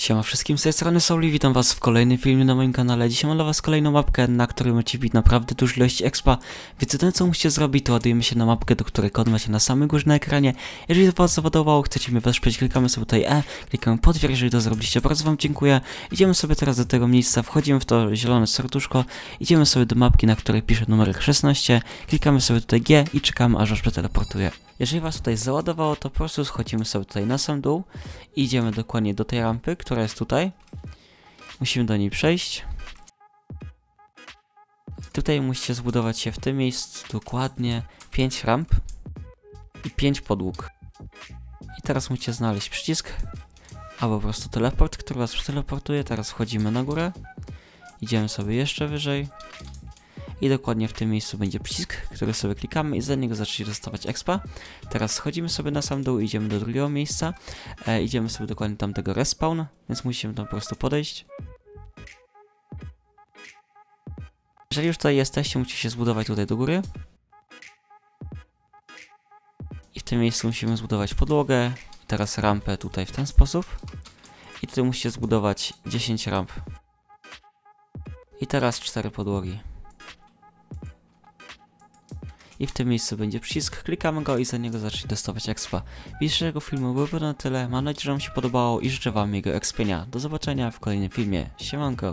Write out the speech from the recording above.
Siema wszystkim, z tej strony Souli, witam was w kolejnym filmie na moim kanale. Dzisiaj mam dla was kolejną mapkę, na której macie wbić naprawdę dużą ilość expa, więc jedyne co musicie zrobić, to ładujemy się na mapkę, do której kod macie na samym górze na ekranie. Jeżeli to was zawodowało, chcecie mnie wesprzeć, klikamy sobie tutaj E, klikamy potwierdź, jeżeli to zrobiliście, bardzo wam dziękuję. Idziemy sobie teraz do tego miejsca, wchodzimy w to zielone serduszko, idziemy sobie do mapki, na której pisze numer 16, klikamy sobie tutaj G i czekamy aż was przeteleportuje. Jeżeli was tutaj załadowało, to po prostu schodzimy sobie tutaj na sam dół i idziemy dokładnie do tej rampy, która jest tutaj. Musimy do niej przejść. Tutaj musicie zbudować się w tym miejscu dokładnie 5 ramp i 5 podłóg. I teraz musicie znaleźć przycisk albo po prostu teleport, który was przeteleportuje. Teraz wchodzimy na górę. Idziemy sobie jeszcze wyżej. I dokładnie w tym miejscu będzie przycisk, który sobie klikamy i za niego zaczniecie dostawać expa. Teraz schodzimy sobie na sam dół, idziemy do drugiego miejsca. E, idziemy sobie dokładnie tam tego respawn, więc musimy tam po prostu podejść. Jeżeli już tutaj jesteście, musicie się zbudować tutaj do góry. I w tym miejscu musimy zbudować podłogę. Teraz rampę tutaj w ten sposób. I tutaj musicie zbudować 10 ramp. I teraz 4 podłogi. I w tym miejscu będzie przycisk, klikamy go i za niego zacznie dostawać expa. Dzisiejszego filmu byłoby na tyle, mam nadzieję, że wam się podobało i życzę wam jego expienia. Do zobaczenia w kolejnym filmie. Siemanko!